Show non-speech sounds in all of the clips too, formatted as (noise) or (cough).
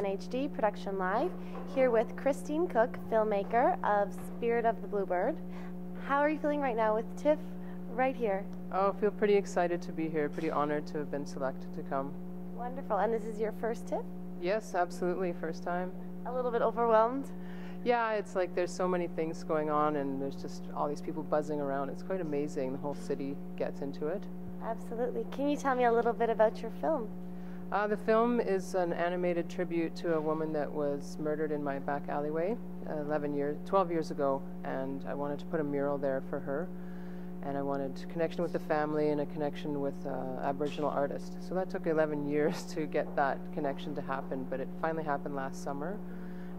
TTNHD Production Live, here with Christine Cook, filmmaker of Spirit of the Bluebird. How are you feeling right now with TIFF right here? Oh, I feel pretty excited to be here, pretty honored to have been selected to come. Wonderful. And this is your first TIFF? Yes, absolutely, first time. A little bit overwhelmed? Yeah, it's like there's so many things going on and there's just all these people buzzing around. It's quite amazing. The whole city gets into it. Absolutely. Can you tell me a little bit about your film? Uh, the film is an animated tribute to a woman that was murdered in my back alleyway uh, 11 years, 12 years ago, and I wanted to put a mural there for her. And I wanted connection with the family and a connection with uh, Aboriginal artist. So that took 11 (laughs) years to get that connection to happen, but it finally happened last summer.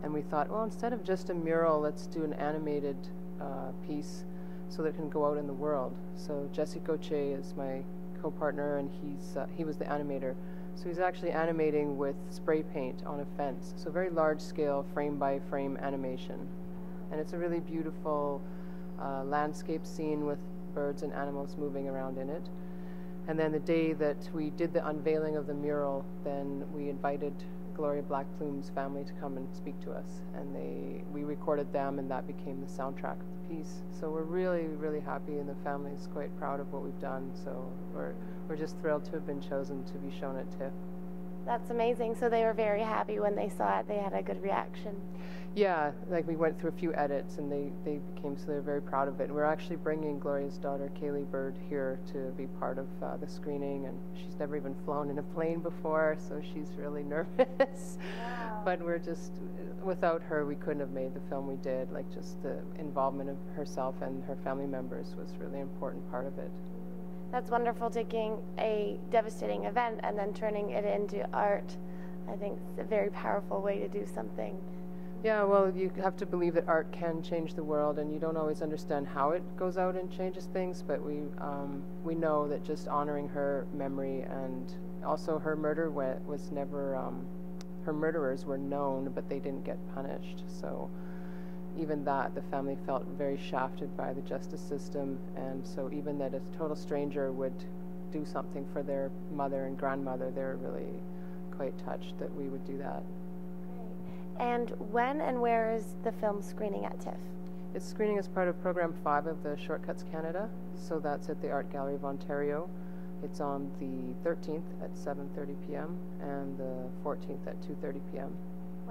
And we thought, well, instead of just a mural, let's do an animated uh, piece so that it can go out in the world. So Jesse Gauthier is my co-partner, and he's uh, he was the animator. So he's actually animating with spray paint on a fence. So very large scale, frame by frame animation. And it's a really beautiful uh, landscape scene with birds and animals moving around in it. And then the day that we did the unveiling of the mural, then we invited Gloria Black Plume's family to come and speak to us, and they we recorded them, and that became the soundtrack of the piece. So we're really, really happy, and the family is quite proud of what we've done. So we're we're just thrilled to have been chosen to be shown at TIFF. That's amazing. So they were very happy when they saw it. They had a good reaction. Yeah, like we went through a few edits and they, they became so they're very proud of it. And we're actually bringing Gloria's daughter, Kaylee Bird, here to be part of uh, the screening. And she's never even flown in a plane before, so she's really (laughs) nervous. Wow. but we're just, without her, we couldn't have made the film we did. Like just the involvement of herself and her family members was really important part of it. That's wonderful taking a devastating event and then turning it into art. I think it's a very powerful way to do something. Yeah, well, you have to believe that art can change the world, and you don't always understand how it goes out and changes things. But we um, we know that just honoring her memory and also her murder was never um, her murderers were known, but they didn't get punished. So even that, the family felt very shafted by the justice system, and so even that a total stranger would do something for their mother and grandmother, they're really quite touched that we would do that. And when and where is the film screening at TIFF? It's screening as part of Program 5 of the Shortcuts Canada, so that's at the Art Gallery of Ontario. It's on the 13th at 7.30 p.m. and the 14th at 2.30 p.m.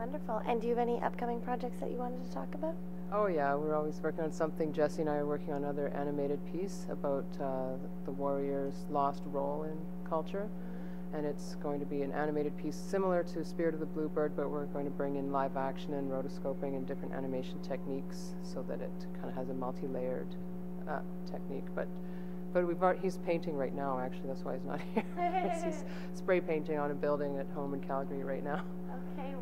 Wonderful. And do you have any upcoming projects that you wanted to talk about? Oh yeah, we're always working on something. Jesse and I are working on another animated piece about uh, the warrior's lost role in culture and it's going to be an animated piece similar to Spirit of the Bluebird, but we're going to bring in live action and rotoscoping and different animation techniques so that it kind of has a multi-layered uh, technique. But but we've he's painting right now. Actually, that's why he's not (laughs) here. (laughs) he's spray painting on a building at home in Calgary right now.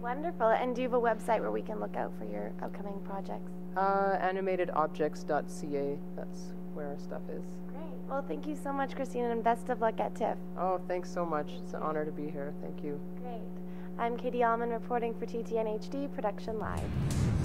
Wonderful. And do you have a website where we can look out for your upcoming projects? Uh, animatedobjects.ca. That's where our stuff is. Great. Well, thank you so much, Christina, and best of luck at TIFF. Oh, thanks so much. It's an honor to be here. Thank you. Great. I'm Katie Uhlmann reporting for TTNHD Production Live.